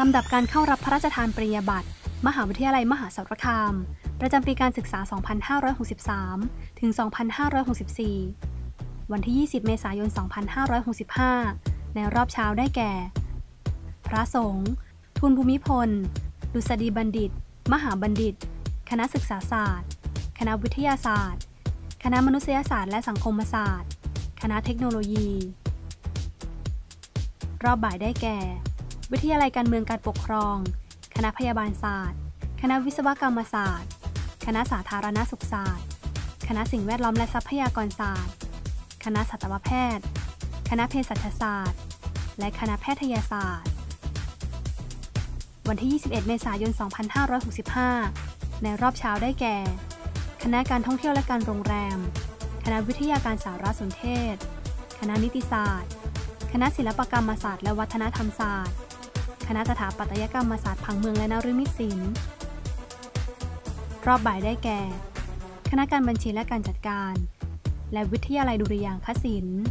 ลำดับการเข้ารับพระราชทานปริญญาบัตร มหาวิทยาลัยมหาสารคาม ประจำปีการศึกษา 2563 ถึง 2564 วันที่ 20 เมษายน 2565 ในรอบเช้าได้แก่ พระสงฆ์ทุนภูมิพล ดุษฎีบัณฑิต มหาบัณฑิต คณะศึกษาศาสตร์ คณะวิทยาศาสตร์ คณะมนุษยศาสตร์และสังคมศาสตร์ คณะเทคโนโลยี รอบบ่ายได้แก่ วิทยาลัยการเมืองการปกครอง คณะพยาบาลศาสตร์ คณะวิศวกรรมศาสตร์ คณะสาธารณสุขศาสตร์ คณะสิ่งแวดล้อมและทรัพยากรศาสตร์ คณะสัตวแพทย์ คณะเภสัชศาสตร์ และคณะแพทยศาสตร์ วันที่ 21 เมษายน 2565 ในรอบเช้าได้แก่ คณะการท่องเที่ยวและการโรงแรม คณะวิทยาการสารสนเทศ คณะนิติศาสตร์ คณะศิลปกรรมศาสตร์และวัฒนธรรมศาสตร์ คณะสถาปัตยกรรมศาสตร์ผังเมืองและนฤมิตศิลป์รอบบ่ายได้แก่ คณะการบัญชีและการจัดการ และวิทยาลัยดุริยางคศิลป์